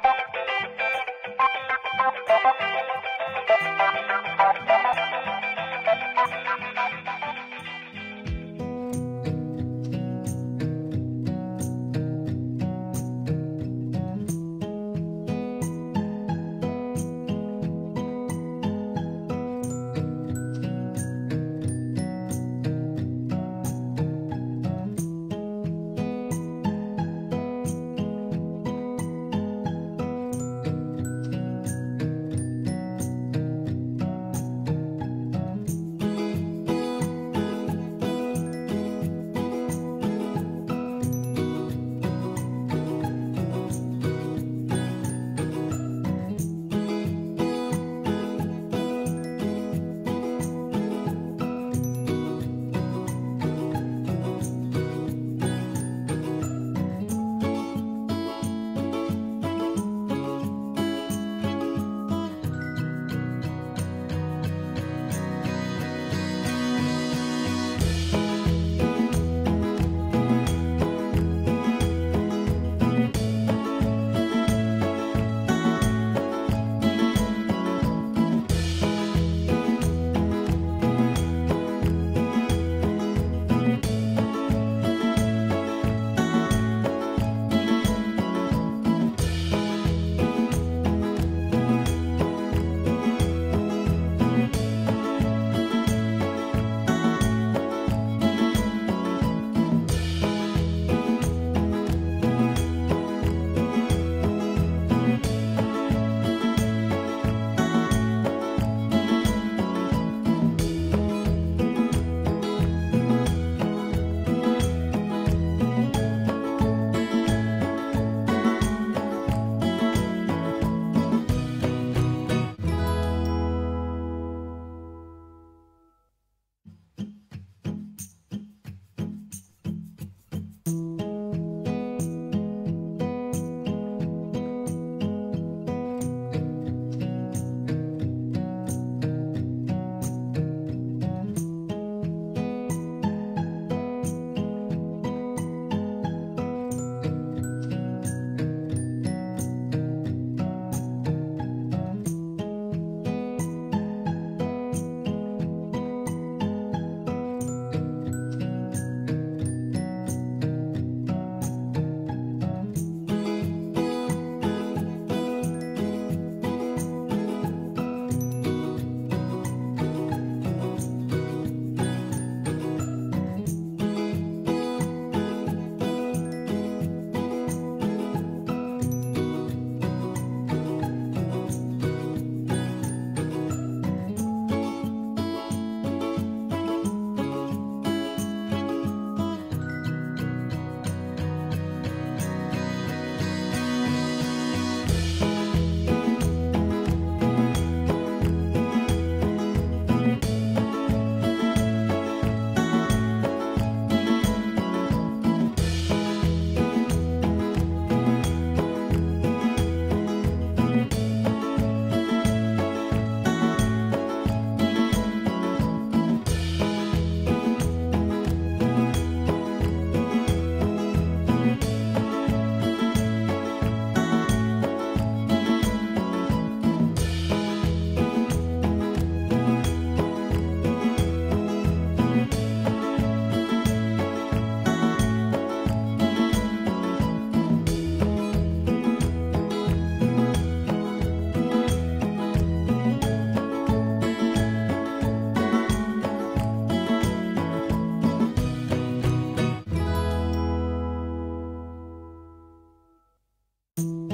Thank you. Thank you. you